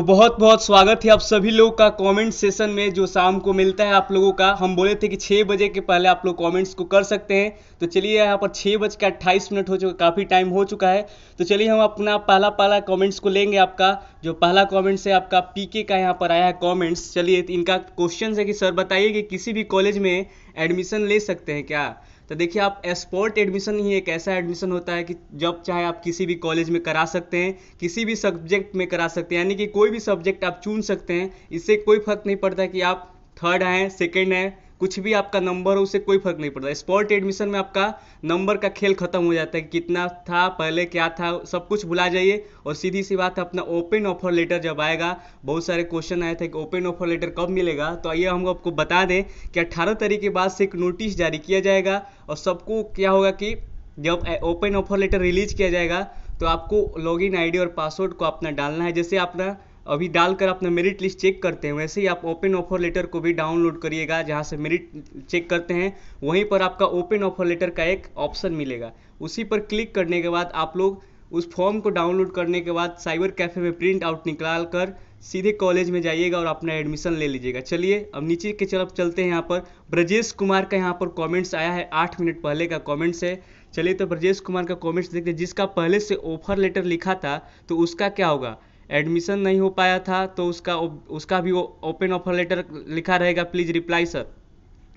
तो बहुत बहुत स्वागत है आप सभी लोग का कमेंट सेशन में जो शाम को मिलता है आप लोगों का। हम बोले थे कि छः बजे के पहले आप लोग कमेंट्स को कर सकते हैं। तो चलिए यहाँ पर छः बज के अट्ठाईस मिनट हो चुका, काफ़ी टाइम हो चुका है। तो चलिए हम अपना पहला पहला कमेंट्स को लेंगे आपका। जो पहला कमेंट्स है आपका पीके का यहाँ पर आया है कॉमेंट्स चलिए इनका क्वेश्चन है कि सर बताइए कि किसी भी कॉलेज में एडमिशन ले सकते हैं क्या? तो देखिए, आप स्पोर्ट एडमिशन ही एक ऐसा एडमिशन होता है कि जब चाहे आप किसी भी कॉलेज में करा सकते हैं, किसी भी सब्जेक्ट में करा सकते हैं, यानी कि कोई भी सब्जेक्ट आप चुन सकते हैं, इससे कोई फ़र्क नहीं पड़ता कि आप थर्ड हैं सेकेंड हैं कुछ भी आपका नंबर हो उससे कोई फ़र्क नहीं पड़ता। स्पॉट एडमिशन में आपका नंबर का खेल खत्म हो जाता है कितना था, पहले क्या था, सब कुछ भुला जाइए। और सीधी सी बात, अपना ओपन ऑफ़र लेटर जब आएगा, बहुत सारे क्वेश्चन आए थे कि ओपन ऑफ़र लेटर कब मिलेगा। तो आइए हम आपको बता दें कि अट्ठारह तारीख के बाद से एक नोटिस जारी किया जाएगा। और सबको क्या होगा कि जब ओपन ऑफ़र लेटर रिलीज़ किया जाएगा तो आपको लॉगिन आईडी और पासवर्ड को अपना डालना है। जैसे अपना अभी डालकर अपना मेरिट लिस्ट चेक करते हैं। वैसे ही आप ओपन ऑफ़र लेटर को भी डाउनलोड करिएगा, जहाँ से मेरिट चेक करते हैं, वहीं पर आपका ओपन ऑफ़र लेटर का एक ऑप्शन मिलेगा। उसी पर क्लिक करने के बाद आप लोग उस फॉर्म को डाउनलोड करने के बाद साइबर कैफ़े में प्रिंट आउट निकाल कर सीधे कॉलेज में जाइएगा और अपना एडमिशन ले लीजिएगा। चलिए, अब नीचे के तरफ़ चलते हैं यहाँ पर। ब्रजेश कुमार का यहाँ पर कमेंट्स आया है, आठ मिनट पहले का कमेंट्स है। चलिए तो ब्रजेश कुमार का कमेंट्स देखते हैं। जिसका पहले से ऑफ़र लेटर लिखा था तो उसका क्या होगा? एडमिशन नहीं हो पाया था तो उसका उसका भी ओपन ऑफ़र लेटर लिखा रहेगा प्लीज़ रिप्लाई सर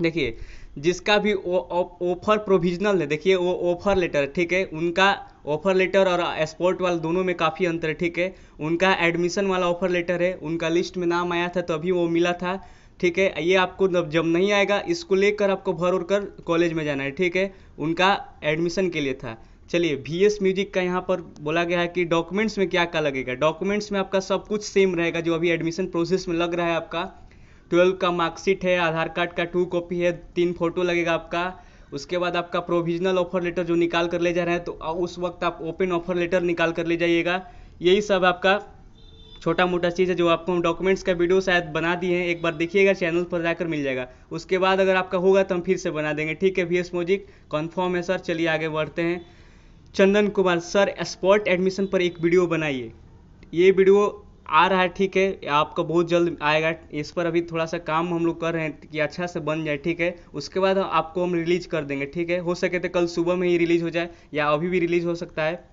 देखिए, जिसका भी ऑफ़र प्रोविजनल है, देखिए, वो ऑफ़र लेटर ठीक है, उनका ऑफ़र लेटर और स्पोर्ट वाला दोनों में काफ़ी अंतर है, ठीक है, उनका एडमिशन वाला ऑफ़र लेटर है, उनका लिस्ट में नाम आया था, तभी वो मिला था, ठीक है, ये आपको जब नहीं आएगा, इसको लेकर आपको भर उड़ कर कॉलेज में जाना है, ठीक है, उनका एडमिशन के लिए था। चलिए वी एस म्यूज़िक का यहाँ पर बोला गया है कि डॉक्यूमेंट्स में क्या क्या लगेगा? डॉक्यूमेंट्स में आपका सब कुछ सेम रहेगा, जो अभी एडमिशन प्रोसेस में लग रहा है आपका। ट्वेल्व का मार्कशीट है, आधार कार्ड का टू कॉपी है, तीन फ़ोटो लगेगा आपका। उसके बाद आपका प्रोविजनल ऑफ़र लेटर जो निकाल कर ले जा रहे हैं तो उस वक्त आप ओपन ऑफ़र लेटर निकाल कर ले जाइएगा। यही सब आपका छोटा मोटा चीज़ है जो आपको हम डॉक्यूमेंट्स का वीडियो शायद बना दिए हैं। एक बार देखिएगा चैनल पर जाकर मिल जाएगा। उसके बाद अगर आपका होगा तो हम फिर से बना देंगे। ठीक है वी एस मोजिक कन्फर्म है सर चलिए, आगे बढ़ते हैं। Chandan Kumar sir spot admission पर एक वीडियो बनाइए। ये वीडियो आ रहा है, ठीक है? आपका बहुत जल्द आएगा। इस पर अभी थोड़ा सा काम हम लोग कर रहे हैं कि अच्छा से बन जाए, ठीक है? उसके बाद आपको हम रिलीज़ कर देंगे, ठीक है? हो सके तो कल सुबह में ही रिलीज़ हो जाए, या अभी भी रिलीज़ हो सकता है।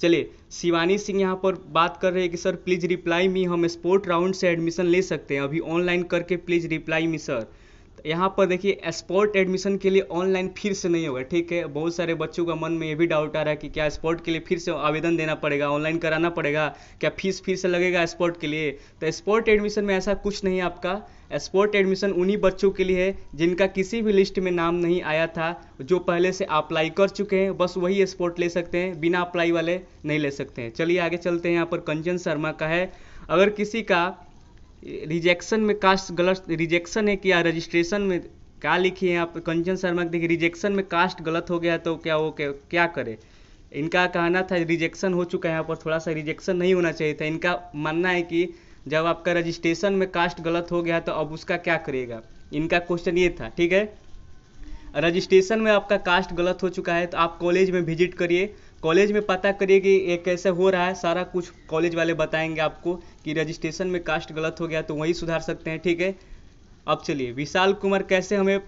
चलिए, शिवानी सिंह यहाँ पर बात कर रहे हैं कि, सर प्लीज़ रिप्लाई मी हम स्पोर्ट राउंड से एडमिशन ले सकते हैं। अभी ऑनलाइन करके प्लीज़ रिप्लाई मी सर यहाँ पर देखिए स्पोर्ट एडमिशन के लिए ऑनलाइन फिर से नहीं होगा, ठीक है? बहुत सारे बच्चों का मन में ये भी डाउट आ रहा है कि क्या स्पोर्ट के लिए फिर से आवेदन देना पड़ेगा ऑनलाइन कराना पड़ेगा? क्या फ़ीस फिर से लगेगा स्पोर्ट के लिए? तो स्पोर्ट एडमिशन में ऐसा कुछ नहीं आपका। स्पोर्ट एडमिशन उन्हीं बच्चों के लिए है जिनका किसी भी लिस्ट में नाम नहीं आया था, जो पहले से अप्लाई कर चुके हैं, बस वही स्पोर्ट ले सकते हैं, बिना अप्लाई वाले नहीं ले सकते हैं। चलिए आगे चलते हैं, यहाँ पर कंचन शर्मा का है। अगर किसी का रिजेक्शन में कास्ट गलत रिजेक्शन है क्या? रजिस्ट्रेशन में क्या लिखी है आप? कंचन शर्मा देखिए रिजेक्शन में कास्ट गलत हो गया तो क्या वो क्या, करे? इनका कहना था रिजेक्शन हो चुका है यहाँ पर थोड़ा सा रिजेक्शन नहीं होना चाहिए था। इनका मानना है कि जब आपका रजिस्ट्रेशन में कास्ट गलत हो गया तो अब उसका क्या करेगा? इनका क्वेश्चन ये था ठीक है? रजिस्ट्रेशन में आपका कास्ट गलत हो चुका है तो आप कॉलेज में विज़िट करिए। कॉलेज में पता करिए कि ये कैसे हो रहा है, सारा कुछ कॉलेज वाले बताएँगे आपको कि रजिस्ट्रेशन में कास्ट गलत हो गया तो वही सुधार सकते हैं, ठीक है? अब चलिए, विशाल कुमार, कैसे हमें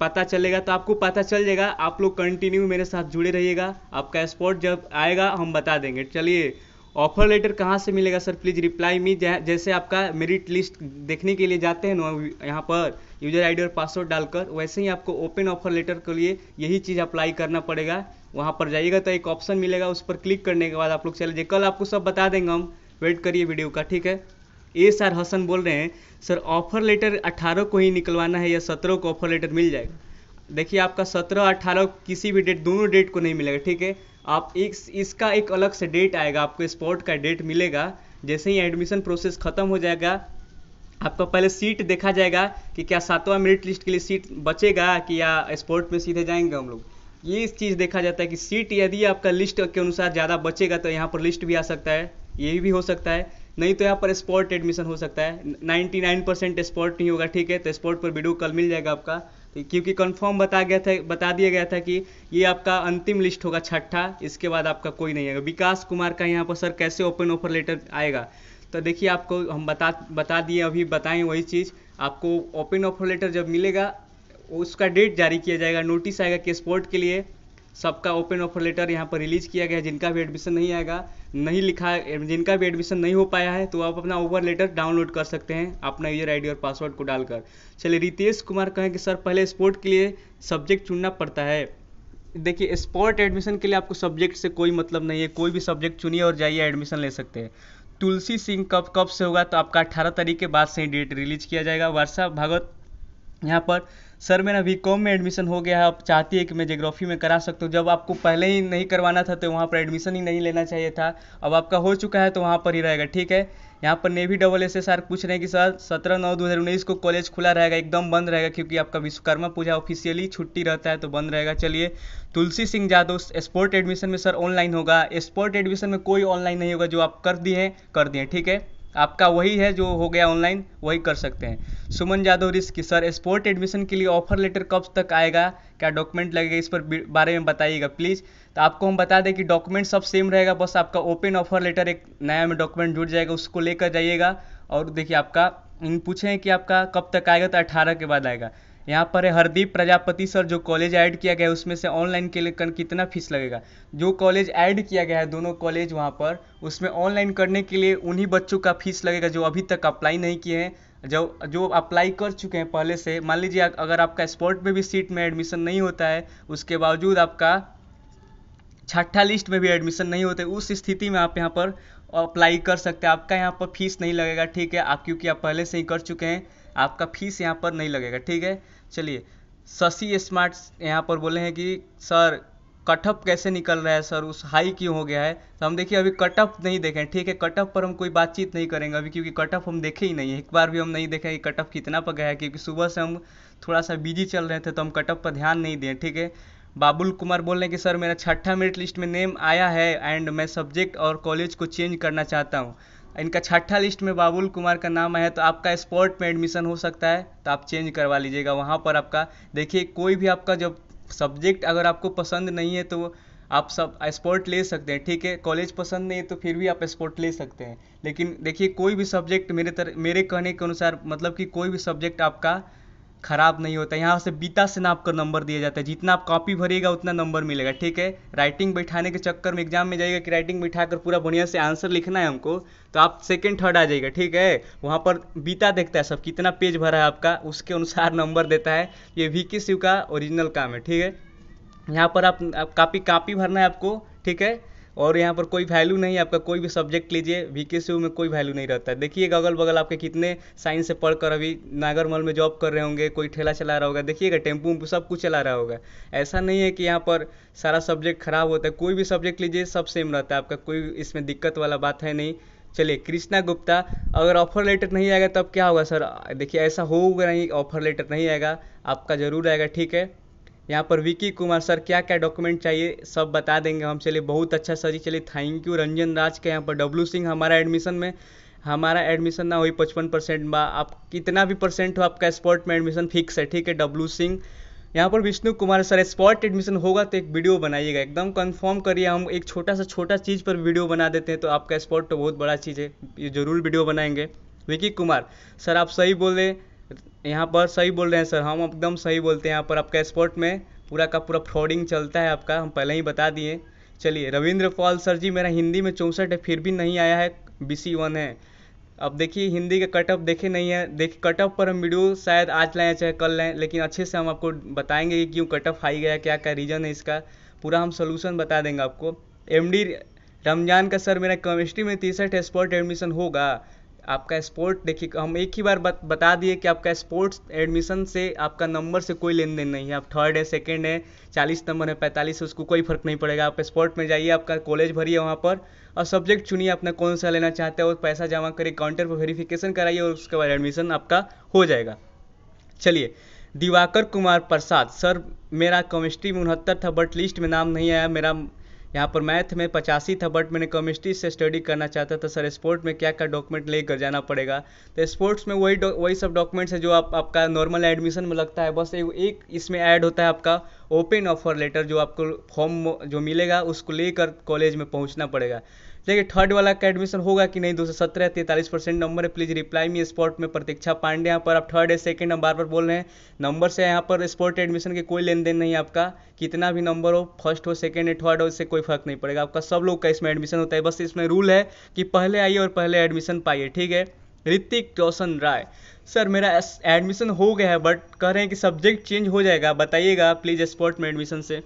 पता चलेगा? तो आपको पता चल जाएगा, आप लोग कंटिन्यू मेरे साथ जुड़े रहिएगा, आपका स्पॉट जब आएगा, हम बता देंगे। चलिए ऑफ़र लेटर कहाँ से मिलेगा सर? प्लीज़ रिप्लाई मी जैसे आपका मेरिट लिस्ट देखने के लिए जाते हैं ना यहाँ पर यूज़र आईडी और पासवर्ड डालकर, वैसे ही आपको ओपन ऑफ़र लेटर के लिए यही चीज़ अप्लाई करना पड़ेगा। वहाँ पर जाइएगा तो एक ऑप्शन मिलेगा, उस पर क्लिक करने के बाद आप लोग चले जाइए। कल आपको सब बता देंगे हम। वेट करिए वीडियो का, ठीक है? ए सर हसन बोल रहे हैं, सर ऑफ़र लेटर अट्ठारह को ही निकलवाना है या सत्रह को ऑफ़र लेटर मिल जाएगा? देखिए, आपका सत्रह अट्ठारह किसी भी डेट दोनों डेट को नहीं मिलेगा, ठीक है? आप एक इसका एक अलग से डेट आएगा, आपको स्पॉट का डेट मिलेगा। जैसे ही एडमिशन प्रोसेस खत्म हो जाएगा, आपका पहले सीट देखा जाएगा कि क्या सातवां मेरिट लिस्ट के लिए सीट बचेगा कि या स्पोर्ट में सीधे जाएँगे हम लोग। ये इस चीज़ देखा जाता है कि सीट यदि आपका लिस्ट के अनुसार ज़्यादा बचेगा तो यहाँ पर लिस्ट भी आ सकता है, ये भी हो सकता है। नहीं तो यहाँ पर स्पॉट एडमिशन हो सकता है। 99 परसेंट स्पॉट नहीं होगा, ठीक है? तो स्पॉट पर वीडियो कल मिल जाएगा आपका। तो क्योंकि कंफर्म बता गया था, बता दिया गया था कि ये आपका अंतिम लिस्ट होगा छठा, इसके बाद आपका कोई नहीं आएगा। विकास कुमार का यहाँ पर सर कैसे ओपन ऑफ़र लेटर आएगा? तो देखिए आपको हम बता बता दिए, अभी बताएँ वही चीज़। आपको ओपन ऑफ़र लेटर जब मिलेगा उसका डेट जारी किया जाएगा, नोटिस आएगा कि स्पोर्ट के लिए सबका ओपन ऑफ़र लेटर यहाँ पर रिलीज़ किया गया है। जिनका भी एडमिशन नहीं आएगा, नहीं लिखा, जिनका भी एडमिशन नहीं हो पाया है तो आप अपना ओवर लेटर डाउनलोड कर सकते हैं अपना यूज़र आईडी और पासवर्ड को डालकर। चलिए, रितेश कुमार कहें कि, सर, पहले स्पोर्ट के लिए सब्जेक्ट चुनना पड़ता है। देखिए स्पोर्ट एडमिशन के लिए आपको सब्जेक्ट से कोई मतलब नहीं है। कोई भी सब्जेक्ट चुनिए और जाइए एडमिशन ले सकते हैं। तुलसी सिंह कब कब से होगा तो आपका अट्ठारह तारीख के बाद से ही डेट रिलीज़ किया जाएगा। वर्षा भगत यहाँ पर सर मेरा बी कॉम में एडमिशन हो गया है, आप चाहती है कि मैं जोग्राफी में करा सकता हूँ। जब आपको पहले ही नहीं करवाना था तो वहाँ पर एडमिशन ही नहीं लेना चाहिए था। अब आपका हो चुका है तो वहाँ पर ही रहेगा, ठीक है? यहाँ पर navy double S S R पूछ रहे हैं कि सर, सत्रह नौ दो हज़ार उन्नीस को कॉलेज खुला रहेगा, एकदम बंद रहेगा, क्योंकि आपका विश्वकर्मा पूजा ऑफिशियली छुट्टी रहता है तो बंद रहेगा। चलिए, तुलसी सिंह यादव स्पोर्ट एडमिशन में सर ऑनलाइन होगा। स्पोर्ट एडमिशन में कोई ऑनलाइन नहीं होगा, जो आप कर दिए कर दिए ठीक है? आपका वही है जो हो गया ऑनलाइन वही कर सकते हैं। Suman Yadav risk sir sport admission के लिए ऑफ़र लेटर कब तक आएगा? क्या डॉक्यूमेंट लगेगा? इस पर बारे में बताइएगा प्लीज़ तो आपको हम बता दें कि डॉक्यूमेंट सब सेम रहेगा, बस आपका ओपन ऑफ़र लेटर एक नया में डॉक्यूमेंट जुड़ जाएगा, उसको लेकर जाइएगा। और देखिए आपका पूछे हैं कि आपका कब तक आएगा तो अठारह के बाद आएगा। यहाँ पर है, हरदीप प्रजापति सर, जो कॉलेज ऐड किया गया है, उसमें से ऑनलाइन के लिए कितना फ़ीस लगेगा? जो कॉलेज ऐड किया गया है, दोनों कॉलेज वहाँ पर, उसमें ऑनलाइन करने के लिए उन्हीं बच्चों का फ़ीस लगेगा जो अभी तक अप्लाई नहीं किए हैं। जो जो अप्लाई कर चुके हैं पहले से, मान लीजिए अगर आपका स्पोर्ट में भी सीट में एडमिशन नहीं होता है, उसके बावजूद आपका छठा लिस्ट में भी एडमिशन नहीं होते, उस स्थिति में आप यहाँ पर अप्लाई कर सकते हैं। आपका यहाँ पर फ़ीस नहीं लगेगा, ठीक है? आप, क्योंकि आप पहले से ही कर चुके हैं। आपका फ़ीस यहाँ पर नहीं लगेगा, ठीक है? चलिए, शशि स्मार्ट यहाँ पर बोले हैं कि, सर, कटअप कैसे निकल रहा है, सर? उस हाई क्यों हो गया है? तो हम देखिए, अभी कटअप नहीं देखें, ठीक है? कटअप पर हम कोई बातचीत नहीं करेंगे अभी, क्योंकि कटअप हम देखे ही नहीं है। एक बार भी हम नहीं देखे कि कटअप कितना पर गया है, क्योंकि सुबह से हम थोड़ा सा बिज़ी चल रहे थे तो हम कटअप पर ध्यान नहीं दें, ठीक है? बाबुल कुमार बोल रहे हैं कि, सर, मेरा छठा मेरिट लिस्ट में नेम आया है, एंड मैं सब्जेक्ट और कॉलेज को चेंज करना चाहता हूँ। इनका छठा लिस्ट में बाबुल कुमार का नाम है तो आपका स्पोर्ट में एडमिशन हो सकता है तो आप चेंज करवा लीजिएगा वहाँ पर आपका। देखिए, कोई भी आपका जब सब्जेक्ट अगर आपको पसंद नहीं है तो आप सब स्पोर्ट ले सकते हैं, ठीक है? कॉलेज पसंद नहीं है तो फिर भी आप स्पोर्ट ले सकते हैं। लेकिन देखिए, कोई भी सब्जेक्ट मेरे तरह मेरे कहने के अनुसार मतलब कि कोई भी सब्जेक्ट आपका खराब नहीं होता। है यहाँ से बीता से नाप कर नंबर दिया जाता है। जितना आप कॉपी भरिएगा, उतना नंबर मिलेगा, ठीक है? राइटिंग बैठाने के चक्कर में एग्ज़ाम में जाइएगा कि राइटिंग बैठा कर पूरा बढ़िया से आंसर लिखना है हमको तो आप सेकेंड थर्ड आ जाइएगा, ठीक है? वहाँ पर बीता देखता है सब, कितना पेज भरा है आपका, उसके अनुसार नंबर देता है। ये वी के शिव का ओरिजिनल काम है, ठीक है? यहाँ पर आप कापी कापी भरना है आपको, ठीक है? और यहाँ पर कोई वैल्यू नहीं है, आपका कोई भी सब्जेक्ट लीजिए वी के में कोई वैल्यू नहीं रहता है। देखिएगा अगल बगल आपके कितने साइंस से पढ़कर अभी नागरमल में जॉब कर रहे होंगे, कोई ठेला चला रहा होगा, देखिएगा टेंपू वेम्पू सब कुछ चला रहा होगा। ऐसा नहीं है कि यहाँ पर सारा सब्जेक्ट खराब होता है, कोई भी सब्जेक्ट लीजिए, सब सेम रहता है, आपका कोई इसमें दिक्कत वाला बात है नहीं। चलिए, कृष्णा गुप्ता, अगर ऑफ़र लेटर नहीं आएगा तब क्या होगा सर देखिए, ऐसा होगा नहीं ऑफ़र लेटर नहीं आएगा, आपका ज़रूर आएगा, ठीक है? यहाँ पर विकी कुमार सर, क्या क्या डॉक्यूमेंट चाहिए, सब बता देंगे हम। चलिए, बहुत अच्छा सर जी। चलिए थैंक यू रंजन राज के यहाँ पर। डब्लू सिंह, हमारा एडमिशन में, हमारा एडमिशन ना हुई पचपन परसेंट बा। आप कितना भी परसेंट हो, आपका स्पॉट में एडमिशन फिक्स है, ठीक है? डब्लू सिंह, यहाँ पर Vishnu Kumar sir spot admission होगा तो एक वीडियो बनाइएगा। एकदम कंफर्म करिए, हम एक छोटा सा, छोटा चीज़ पर वीडियो बना देते हैं तो आपका स्पॉट तो बहुत बड़ा चीज़ है। ये ज़रूर वीडियो बनाएँगे। विकी कुमार सर, आप सही बोल बोले यहाँ पर सही बोल रहे हैं सर। हम एकदम सही बोलते हैं यहाँ पर। आपका स्पोर्ट में पूरा का पूरा फ्रॉडिंग चलता है आपका। हम पहले ही बता दिए। चलिए, रविंद्र पॉल सर जी, मेरा हिंदी में चौंसठ है, फिर भी नहीं आया है। बी सी वन है। अब देखिए, हिंदी का कटअप देखे नहीं है। देख कटअप पर हम वीडियो शायद आज लाएँ, चाहे कल लाएँ, लेकिन अच्छे से हम आपको बताएँगे कि क्यों कटअप हाई गया, क्या क्या रीज़न है इसका। पूरा हम सोल्यूशन बता देंगे आपको। एमडी रमज़ान का सर, मेरा केमिस्ट्री में तिरसठ स्पॉट एडमिशन होगा। आपका स्पोर्ट देखिए हम एक ही बार बत, बता दिए कि आपका स्पोर्ट्स एडमिशन से आपका नंबर से कोई लेन देन नहीं है। आप थर्ड है सेकेंड है चालीस नंबर है पैंतालीस है उसको कोई फ़र्क नहीं पड़ेगा। आप स्पोर्ट में जाइए आपका कॉलेज भरिए वहाँ पर और सब्जेक्ट चुनिए अपना कौन सा लेना चाहते हैं और पैसा जमा करिए काउंटर पर वेरीफिकेशन कराइए और उसके बाद एडमिशन आपका हो जाएगा। चलिए दिवाकर कुमार प्रसाद सर मेरा केमिस्ट्री में उनहत्तर था बट लिस्ट में नाम नहीं आया। मेरा यहाँ पर मैथ में पचासी था बट मैंने केमिस्ट्री से स्टडी करना चाहता था सर स्पोर्ट में क्या क्या डॉक्यूमेंट लेकर जाना पड़ेगा? तो स्पोर्ट्स में वही वही सब डॉक्यूमेंट्स है जो आप, आपका नॉर्मल एडमिशन में लगता है, बस एक इसमें ऐड होता है आपका ओपन ऑफ़र लेटर जो आपको फॉर्म जो मिलेगा, उसको लेकर कॉलेज में पहुँचना पड़ेगा। देखिए थर्ड वाला का एडमिशन होगा कि नहीं, दो सौ सत्रह, तैंतालीस परसेंट नंबर है। प्लीज़ रिप्लाई मी स्पॉट में, प्रतीक्षा पांडे यहाँ पर। आप थर्ड है सेकंड हम बार बार बोल रहे हैं। नंबर से यहाँ पर स्पॉट एडमिशन के कोई लेन देन नहीं आपका। कितना भी नंबर हो फ़र्स्ट हो सेकेंड है थर्ड हो, इससे कोई फ़र्क नहीं पड़ेगा। आपका सब लोग का इसमें एडमिशन होता है। बस इसमें रूल है कि पहले आइए और पहले एडमिशन पाइए, ठीक है? ऋतिक रोशन राय। सर, मेरा एडमिशन हो गया है बट कह रहे हैं कि सब्जेक्ट चेंज हो जाएगा। बताइएगा प्लीज़ स्पॉट में एडमिशन से।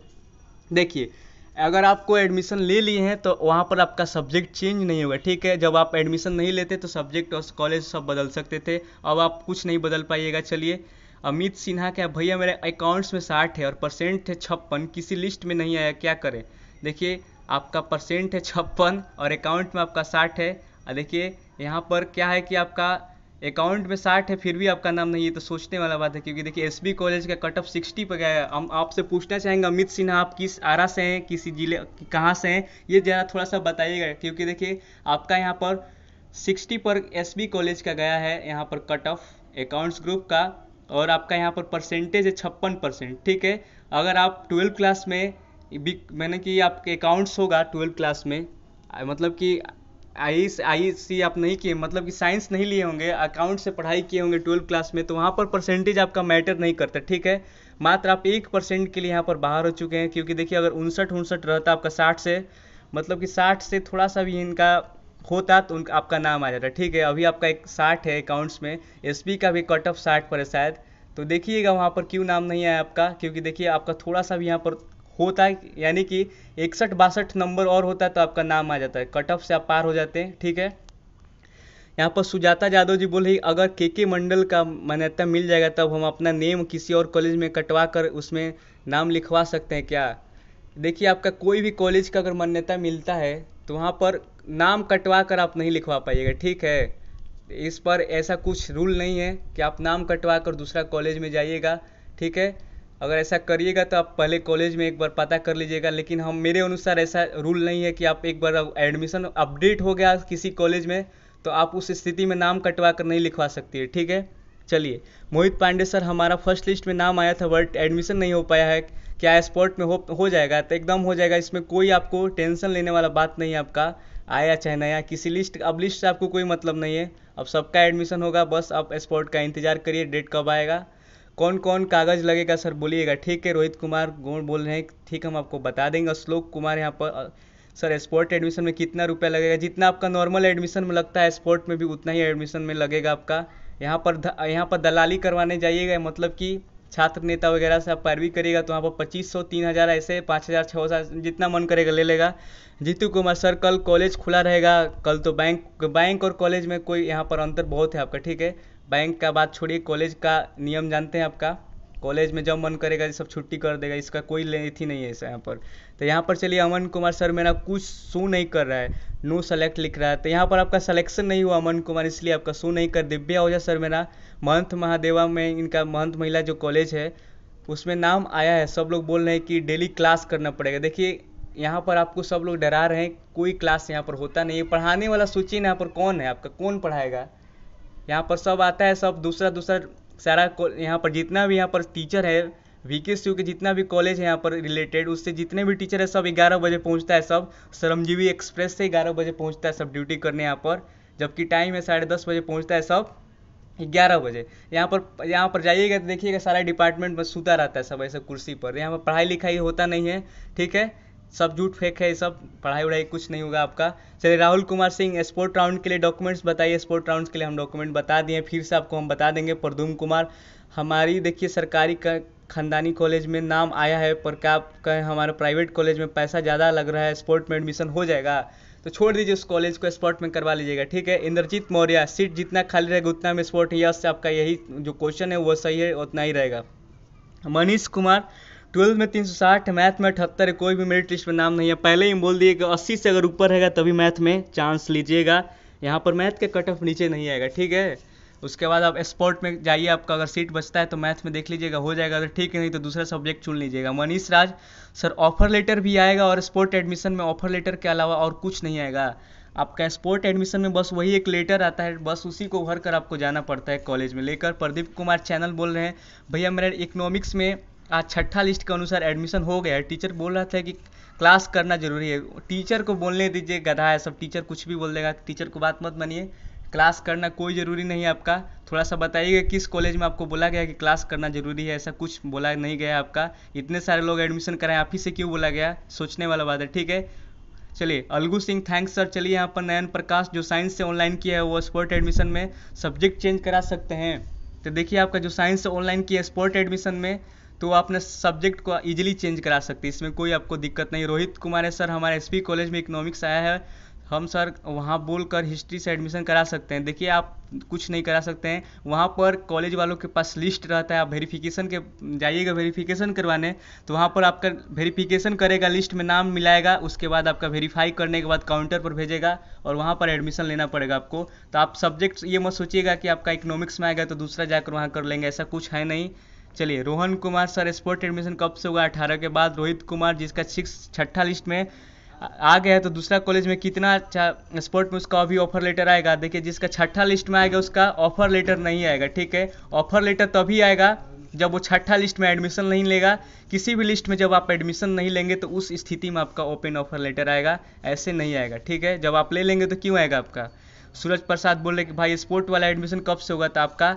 देखिए अगर आपको एडमिशन ले लिए हैं तो वहाँ पर आपका सब्जेक्ट चेंज नहीं होगा, ठीक है? जब आप एडमिशन नहीं लेते तो सब्जेक्ट और कॉलेज सब बदल सकते थे। अब आप कुछ नहीं बदल पाइएगा, चलिए। अमित सिन्हा क्या, भैया, मेरे अकाउंट्स में साठ है और परसेंट है छप्पन, किसी लिस्ट में नहीं आया, क्या करें? देखिए, आपका परसेंट है छप्पन और अकाउंट में आपका साठ है। देखिए, यहाँ पर क्या है कि आपका अकाउंट में साठ है, फिर भी आपका नाम नहीं है तो सोचने वाला बात है, क्योंकि देखिए एसबी कॉलेज का कट ऑफ़ सिक्सटी पर गया है। हम आपसे पूछना चाहेंगे, अमित सिन्हा, आप किस आरा से हैं, किसी ज़िले, कहाँ से हैं? ये ज़रा थोड़ा सा बताइएगा, क्योंकि देखिए, आपका यहाँ पर सिक्सटी पर एसबी कॉलेज का गया है, यहाँ पर कट ऑफ़ अकाउंट्स ग्रुप का, और आपका यहाँ पर परसेंटेज है छप्पन परसेंट ठीक है? अगर आप ट्वेल्व क्लास में मैंने कि आपके अकाउंट्स होगा ट्वेल्व क्लास में मतलब कि आई आई सी आप नहीं किए मतलब कि साइंस नहीं लिए होंगे, अकाउंट से पढ़ाई किए होंगे ट्वेल्व क्लास में तो वहाँ पर परसेंटेज आपका मैटर नहीं करता, ठीक है? मात्र आप एक परसेंट के लिए यहाँ पर बाहर हो चुके हैं, क्योंकि देखिए अगर उनसठ उनसठ रहता आपका साठ से मतलब कि साठ से थोड़ा सा भी इनका होता तो उनका, आपका नाम आ जाता, ठीक है? अभी आपका एक साठ है अकाउंट्स में एसपी का भी कट ऑफ़ साठ पर है शायद तो देखिएगा वहाँ पर क्यों नाम नहीं आया आपका, क्योंकि देखिए आपका थोड़ा सा भी यहाँ पर होता है, यानी कि इकसठ बासठ नंबर और होता है तो आपका नाम आ जाता है। कट ऑफ़ से आप पार हो जाते हैं, ठीक है? यहाँ पर सुजाता यादव जी बोल बोले अगर के के मंडल का मान्यता मिल जाएगा, तब हम अपना नेम किसी और कॉलेज में कटवा कर उसमें नाम लिखवा सकते हैं क्या? देखिए, आपका कोई भी कॉलेज का अगर मान्यता मिलता है तो वहाँ पर नाम कटवा कर आप नहीं लिखवा पाइएगा, ठीक है? इस पर ऐसा कुछ रूल नहीं है कि आप नाम कटवा कर दूसरा कॉलेज में जाइएगा, ठीक है? अगर ऐसा करिएगा तो आप पहले कॉलेज में एक बार पता कर लीजिएगा, लेकिन हम, मेरे अनुसार ऐसा रूल नहीं है कि आप एक बार एडमिशन अपडेट हो गया किसी कॉलेज में तो आप उस स्थिति में नाम कटवा कर नहीं लिखवा सकती है, ठीक है? चलिए, मोहित पांडे सर, हमारा फ़र्स्ट लिस्ट में नाम आया था बट एडमिशन नहीं हो पाया है, क्या स्पॉट में हो हो जाएगा? तो एकदम हो जाएगा, इसमें कोई आपको टेंशन लेने वाला बात नहीं है आपका, आया चाहे नया, किसी लिस्ट अब लिस्ट से आपको कोई मतलब नहीं है, अब सबका एडमिशन होगा, बस आप स्पॉट का इंतज़ार करिए डेट कब आएगा कौन कौन कागज़ लगेगा, सर? बोलिएगा। ठीक है, रोहित कुमार गोड़ बोल रहे हैं। ठीक, हम आपको बता देंगे। श्लोक कुमार यहाँ पर सर स्पोर्ट एडमिशन में कितना रुपया लगेगा? जितना आपका नॉर्मल एडमिशन में लगता है स्पोर्ट में भी उतना ही एडमिशन में लगेगा आपका। यहाँ पर यहाँ पर दलाली करवाने जाइएगा। मतलब कि छात्र नेता वगैरह से आप पैरवी करिएगा तो वहाँ पर पच्चीस सौ, तीन हज़ार ऐसे, पाँच हज़ार छः हज़ार, जितना मन करेगा ले लेगा। जीतू कुमार, सर, कल कॉलेज खुला रहेगा। कल तो बैंक बैंक और कॉलेज में कोई यहाँ पर अंतर बहुत है आपका। ठीक है? बैंक का बात छोड़िए, कॉलेज का नियम जानते हैं आपका? कॉलेज में जब मन करेगा सब छुट्टी कर देगा, इसका कोई लेथी नहीं है इस यहाँ पर। तो यहाँ पर चलिए, अमन कुमार सर मेरा कुछ शू नहीं कर रहा है। नो सेलेक्ट लिख रहा है। तो यहाँ पर आपका सिलेक्शन नहीं हुआ अमन कुमार, इसलिए आपका शू नहीं कर, दिव्या ओझा सर मेरा, महंत महादेवा में इनका महंत महिला जो कॉलेज है, उसमें नाम आया है। सब लोग बोल रहे हैं कि डेली क्लास करना पड़ेगा। देखिए, यहाँ पर आपको सब लोग डरा रहे हैं, कोई क्लास यहाँ पर होता नहीं है। पढ़ाने वाला सूची यहाँ पर कौन है? आपका कौन पढ़ाएगा? यहाँ पर सब आता है, सब दूसरा दूसरा सारा यहाँ पर जितना भी यहाँ पर टीचर है वी के के जितना भी कॉलेज है यहाँ पर रिलेटेड उससे जितने भी टीचर है, सब ग्यारह बजे पहुँचता है, सब श्रमजीवी एक्सप्रेस से ग्यारह बजे पहुँचता है, सब ड्यूटी करने यहाँ पर, जबकि टाइम है साढ़े दस बजे पहुँचता है, सब ग्यारह बजे। यहाँ पर यहाँ पर जाइएगा तो देखिएगा सारा डिपार्टमेंट बस सूता रहता है सब ऐसे कुर्सी पर। यहाँ पर पढ़ाई लिखाई होता नहीं है, ठीक है? सब झूठ फेक है, सब पढ़ाई वढ़ाई कुछ नहीं होगा आपका। चलिए, राहुल कुमार सिंह स्पोर्ट राउंड के लिए डॉक्यूमेंट्स बताइए। स्पोर्ट राउंड के लिए हम डॉक्यूमेंट बता दिए, फिर से आपको हम बता देंगे। प्रदुम कुमार, हमारी देखिए सरकारी खानदानी कॉलेज में नाम आया है, पर क्या कहें हमारे प्राइवेट कॉलेज में पैसा ज़्यादा लग रहा है? स्पोर्ट में एडमिशन हो जाएगा? तो छोड़ दीजिए उस कॉलेज को स्पोर्ट में करवा लीजिएगा, ठीक है? इंद्रजीत मौर्य सीट जितना खाली रहेगा उतना में स्पोर्ट यस आपका यही जो क्वेश्चन है, वो सही है, उतना ही रहेगा। मनीष कुमार ट्वेल्व में तीन सौ साठ, मैथ में अठहत्तर है कोई भी मेरिट लिस्ट में नाम नहीं है। पहले ही बोल दिए कि अस्सी से अगर ऊपर रहेगा तभी मैथ में चांस लीजिएगा। यहाँ पर मैथ के कट ऑफ़ नीचे नहीं आएगा, ठीक है? उसके बाद आप स्पोर्ट में जाइए, आपका अगर सीट बचता है तो मैथ में देख लीजिएगा, हो जाएगा। अगर ठीक है, नहीं तो दूसरा सब्जेक्ट चुन लीजिएगा। Manish Raj, sir offer letter भी आएगा और स्पोर्ट एडमिशन में ऑफ़र लेटर के अलावा और कुछ नहीं आएगा? आपका स्पोर्ट एडमिशन में बस वही एक लेटर आता है, बस उसी को भर कर आपको जाना पड़ता है कॉलेज में। लेकर प्रदीप कुमार चैनल बोल रहे हैं, भैया, मेरा इकोनॉमिक्स में आज छठा लिस्ट के अनुसार एडमिशन हो गया है। टीचर बोल रहा था कि क्लास करना ज़रूरी है। टीचर को बोलने दीजिए, गधा है सब टीचर कुछ भी बोल देगा। टीचर को बात मत मानिए। क्लास करना कोई ज़रूरी नहीं है आपका। थोड़ा सा बताइएगा किस कॉलेज में आपको बोला गया कि क्लास करना ज़रूरी है? ऐसा कुछ बोला नहीं गया आपका। इतने सारे लोग एडमिशन कराएँ, आप ही से क्यों बोला गया? सोचने वाला बात है, ठीक है? चलिए, अलगू सिंह थैंक्स सर चलिए यहाँ पर नयन प्रकाश, जो साइंस से ऑनलाइन किया है, वो स्पोर्ट एडमिशन में सब्जेक्ट चेंज करा सकते हैं। तो देखिए आपका जो साइंस से ऑनलाइन किया है स्पोर्ट एडमिशन में तो आप अपने सब्जेक्ट को इजीली चेंज करा सकते हैं। इसमें कोई आपको दिक्कत नहीं। रोहित कुमार है, सर, हमारे एसपी कॉलेज में इकोनॉमिक्स आया है। हम, सर, वहाँ बोल कर हिस्ट्री से एडमिशन करा सकते हैं। देखिए, आप कुछ नहीं करा सकते हैं। वहाँ पर कॉलेज वालों के पास लिस्ट रहता है। आप वेरिफिकेशन के, जाइएगा वेरिफिकेशन करवाने। तो वहाँ पर आपका वेरिफिकेशन करेगा लिस्ट में नाम मिलाएगा। उसके बाद आपका वेरीफाई करने के बाद काउंटर पर भेजेगा और वहाँ पर एडमिशन लेना पड़ेगा आपको। तो आप सब्जेक्ट ये मत सोचिएगा कि आपका इकोनॉमिक्स में आएगा तो दूसरा जाकर वहाँ कर लेंगे। ऐसा कुछ है नहीं। चलिए, Rohan Kumar sir sport admission कब से होगा? अठारह के बाद रोहित कुमार, जिसका सिक्स छठा लिस्ट में आ गया है तो दूसरा कॉलेज में कितना स्पोर्ट में उसका अभी ऑफ़र लेटर आएगा? देखिए, जिसका छठा लिस्ट में आएगा, उसका ऑफ़र लेटर नहीं आएगा, ठीक है? ऑफ़र लेटर तभी आएगा जब वो छठा लिस्ट में एडमिशन नहीं लेगा। किसी भी लिस्ट में जब आप एडमिशन नहीं लेंगे तो उस स्थिति में आपका ओपन ऑफ़र लेटर आएगा। ऐसे नहीं आएगा, ठीक है? जब आप ले लेंगे तो क्यों आएगा आपका? सूरज प्रसाद बोल रहे कि, भाई, स्पोर्ट वाला एडमिशन कब से होगा? तो आपका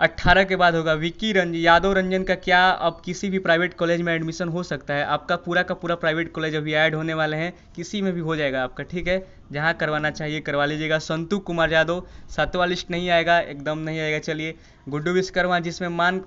अट्ठारह के बाद होगा। विक्की रंजन, यादव रंजन का क्या अब किसी भी प्राइवेट कॉलेज में एडमिशन हो सकता है? आपका पूरा का पूरा प्राइवेट कॉलेज अभी ऐड होने वाले हैं। किसी में भी हो जाएगा आपका, ठीक है? जहाँ करवाना चाहिए, करवा लीजिएगा। संतु कुमार यादव, सातवां लिस्ट नहीं आएगा, एकदम नहीं आएगा। चलिए, गुड्डू विश्वकर्मा, जिसमें मान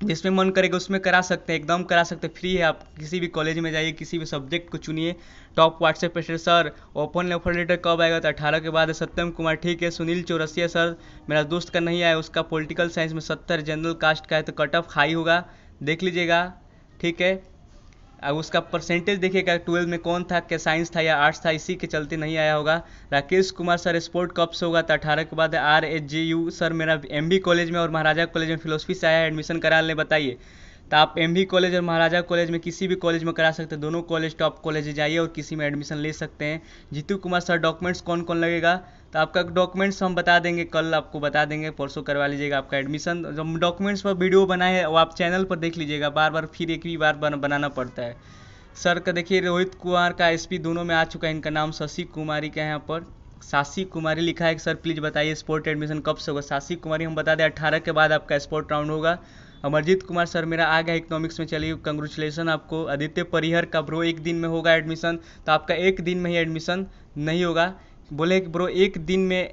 जिसमें मन करेगा उसमें करा सकते हैं, एकदम करा सकते हैं। फ्री है, आप किसी भी कॉलेज में जाइए, किसी भी सब्जेक्ट को चुनिए। टॉप व्हाट्सएप पे सर ओपन ऑफ़र लेटर कब आएगा? तो अठारह के बाद सत्यम कुमार, ठीक है। सुनील चौरसिया सर मेरा दोस्त का नहीं आया उसका पॉलिटिकल साइंस में सत्तर जनरल कास्ट का है तो कट ऑफ़ हाई होगा। देख लीजिएगा, ठीक है। अब उसका परसेंटेज देखिएगा ट्वेल्व में कौन था, क्या साइंस था या आर्ट्स था, इसी के चलते नहीं आया होगा। Rakesh Kumar sir sport cup से होगा तो अठारह के बाद R H G U sir, मेरा एम बी कॉलेज में और महाराजा कॉलेज में फिलोसफी से आया एडमिशन करा ले, बताइए। तो आप एम बी कॉलेज और महाराजा कॉलेज में किसी भी कॉलेज में करा सकते हैं, दोनों कॉलेज टॉप कॉलेज जाइए और किसी में एडमिशन ले सकते हैं। जीतू कुमार सर डॉक्यूमेंट्स कौन कौन लगेगा? तो आपका डॉक्यूमेंट्स हम बता देंगे, कल आपको बता देंगे, परसों करवा लीजिएगा आपका एडमिशन जब डॉक्यूमेंट्स पर वीडियो बनाए हैं, वो आप चैनल पर देख लीजिएगा बार बार फिर एक ही बार बनाना पड़ता है। सर का देखिए, रोहित कुमार का एसपी दोनों में आ चुका है, इनका नाम शशि कुमारी का है यहाँ पर। सासी कुमारी लिखा है सर प्लीज़ बताइए स्पोर्ट एडमिशन कब से होगा? सासी कुमारी, हम बता दें अट्ठारह के बाद आपका स्पोर्ट राउंड होगा। अमरजीत कुमार सर मेरा आ गया इकोनॉमिक्स में, चलिए कंग्रेचुलेसन आपको। आदित्य परिहर का ब्रो एक दिन में होगा एडमिशन तो आपका एक दिन में ही एडमिशन नहीं होगा। बोले कि ब्रो एक दिन में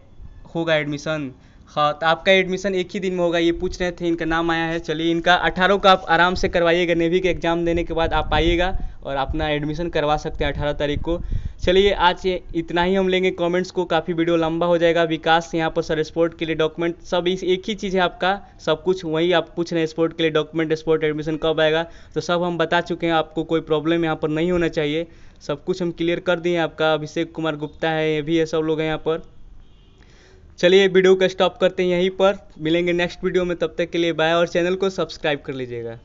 होगा एडमिशन हाँ तो आपका एडमिशन एक ही दिन में होगा, ये पूछ रहे थे, इनका नाम आया है, चलिए इनका अठारह को आप आराम से करवाइएगा, नेवी के एग्ज़ाम देने के बाद आप आइएगा और अपना एडमिशन करवा सकते हैं अठारह तारीख को। चलिए, आज ये इतना ही हम लेंगे कमेंट्स को। काफ़ी वीडियो लंबा हो जाएगा। विकास यहाँ पर सर स्पोर्ट के लिए डॉक्यूमेंट सब इस एक ही चीज़ है आपका। सब कुछ वही आप पूछ रहे हैं स्पोर्ट के लिए डॉक्यूमेंट स्पोर्ट एडमिशन कब आएगा। तो सब हम बता चुके हैं, आपको कोई प्रॉब्लम यहाँ पर नहीं होना चाहिए। सब कुछ हम क्लियर कर दिए आपका। अभिषेक कुमार गुप्ता है, ये भी है सब लोग हैं यहाँ पर। चलिए वीडियो का स्टॉप करते हैं यहीं पर। मिलेंगे नेक्स्ट वीडियो में, तब तक के लिए बाय और चैनल को सब्सक्राइब कर लीजिएगा।